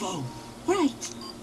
phone. Right.